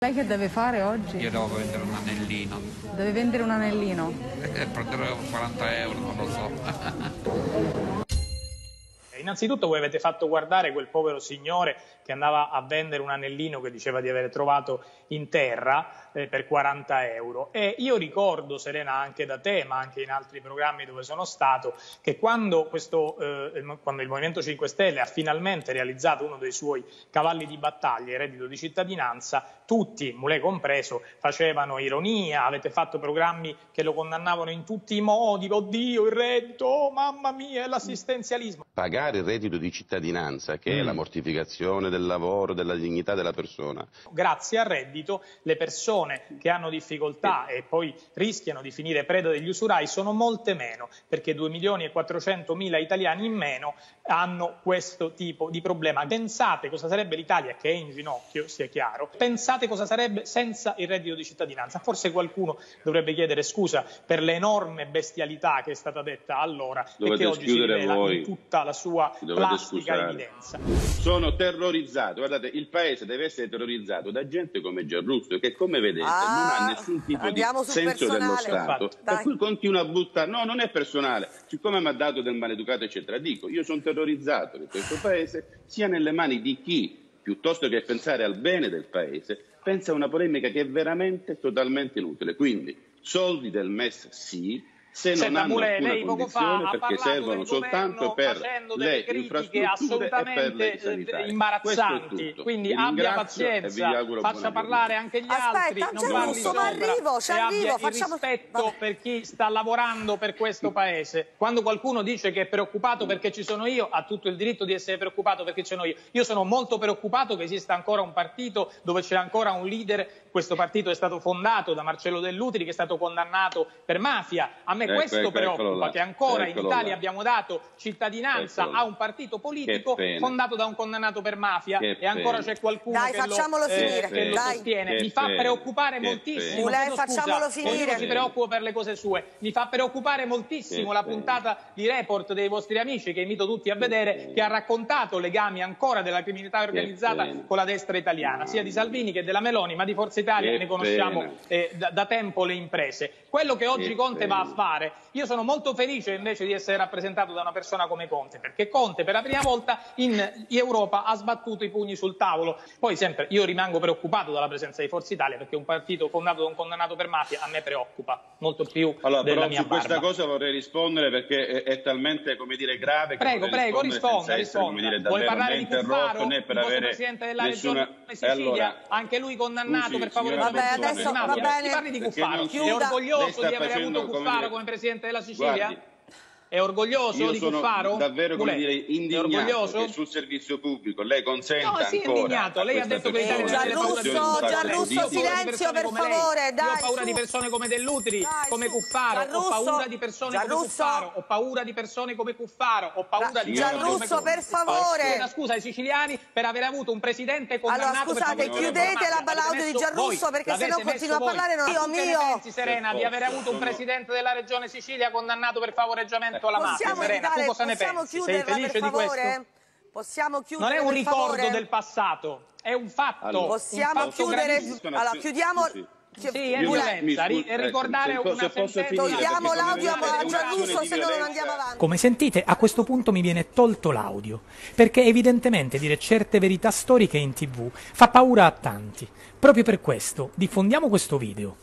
Lei che deve fare oggi? Io devo vendere un anellino. Deve vendere un anellino. E prenderò 40 euro, non lo so. Innanzitutto voi avete fatto guardare quel povero signore che andava a vendere un anellino che diceva di aver trovato in terra eh, per 40 euro. E io ricordo, Serena, anche da te, ma anche in altri programmi dove sono stato, che quando, questo, eh, quando il Movimento 5 Stelle ha finalmente realizzato uno dei suoi cavalli di battaglia, il reddito di cittadinanza, tutti, Mulè compreso, facevano ironia, avete fatto programmi che lo condannavano in tutti i modi, oddio il reddito, oh, mamma mia, l'assistenzialismo. Pagare il reddito di cittadinanza, che mm. è la mortificazione del lavoro, della dignità della persona. Grazie al reddito le persone che hanno difficoltà e poi rischiano di finire preda degli usurai sono molte meno, perché 2 milioni e 400 mila italiani in meno hanno questo tipo di problema. Pensate cosa sarebbe l'Italia, che è in ginocchio, sia chiaro, pensate cosa sarebbe senza il reddito di cittadinanza. Forse qualcuno dovrebbe chiedere scusa per l'enorme bestialità che è stata detta allora Dovete e che oggi si rivela voi. in tutta la sua plastica scusare. evidenza. Sono terrorizzato, guardate, il paese deve essere terrorizzato da gente come Giarrusso che come vedete ah, non ha nessun tipo di senso personale. dello Stato, per cui continua a buttare, no non è personale, siccome mi ha dato del maleducato eccetera, dico io sono terrorizzato che questo paese sia nelle mani di chi piuttosto che pensare al bene del paese, pensa a una polemica che è veramente totalmente inutile. Quindi soldi del MES sì, se non Senta, hanno Mule, alcuna lei poco fa perché servono soltanto per le infrastrutture e per le imbarazzanti. Quindi abbia pazienza, faccia parlare anche gli altri, non parli sopra arrivo, ci arrivo, abbia facciamo... rispetto Vabbè. per chi sta lavorando per questo paese. Quando qualcuno dice che è preoccupato perché ci sono io, ha tutto il diritto di essere preoccupato perché ci sono io. Io sono molto preoccupato che esista ancora un partito dove c'è ancora un leader, questo partito è stato fondato da Marcello Dell'Utili che è stato condannato per mafia. A me ecco, questo ecco, preoccupa, che ancora in Italia là. abbiamo dato cittadinanza eccolo a un partito politico fondato da un condannato per mafia che e ancora c'è qualcuno Dai, che, lo, eh, che lo, sostiene. Mi fa preoccupare moltissimo. Mulè, facciamolo finire. si preoccupa per le cose sue. Mi fa preoccupare moltissimo la puntata di report dei vostri amici che invito tutti a vedere che ha raccontato legami ancora della criminalità organizzata con la destra italiana, sia di Salvini che della Meloni, ma di Forza Italia ne conosciamo eh, da, da tempo le imprese. Quello che oggi Conte va a fare io sono molto felice invece di essere rappresentato da una persona come Conte, perché Conte per la prima volta in Europa ha sbattuto i pugni sul tavolo. Poi sempre io rimango preoccupato dalla presenza di Forza Italia, perché un partito fondato da un condannato per mafia a me preoccupa molto più allora, della però mia su questa cosa vorrei rispondere perché è, è talmente come dire grave che Prego, prego, risponda, risponda. Dire, Vuole parlare di Cuffaro, né per avere presidente della nessuna... regione Sicilia, allora, anche lui condannato scusi, per favoreggiamento Vabbè, adesso va bene. parli di Cuffaro, è orgoglioso di aver avuto Cuffaro come presidente della Sicilia? Guardi, è orgoglioso Io di Cuffaro? davvero come dire, indignato che sul servizio pubblico lei consenta no, sì, ancora indignato. Lei ha detto che l'Italia Gianrusso, Gianrusso, silenzio per favore, dai. Io ho paura su. di persone come Dell'Utili, dai, come Cuffaro, Gianrusso, ho paura di persone Gianrusso. come Cuffaro, ho paura di persone come Cuffaro, ho paura di Gianrusso, per favore. Scusa ai siciliani per aver avuto un presidente condannato Allora, scusate, chiudete la ballaudio di Gianrusso perché se no continua a parlare non io mio. pensi Serena di aver avuto un presidente della regione Sicilia condannato per favoreggiamento alla mafia? Serena, tu cosa ne pensi? Sei felice di questo? Possiamo chiudere Non è un ricordo favore? del passato, è un fatto. Allora, possiamo un fatto chiudere. Allora, chiudiamo. Sì, sì. Sì, è violenza, ri ricordare ecco, una sentenza. Togliamo l'audio a Gianlusso, se no non andiamo avanti. Come sentite, a questo punto mi viene tolto l'audio, perché evidentemente dire certe verità storiche in tv fa paura a tanti. Proprio per questo diffondiamo questo video.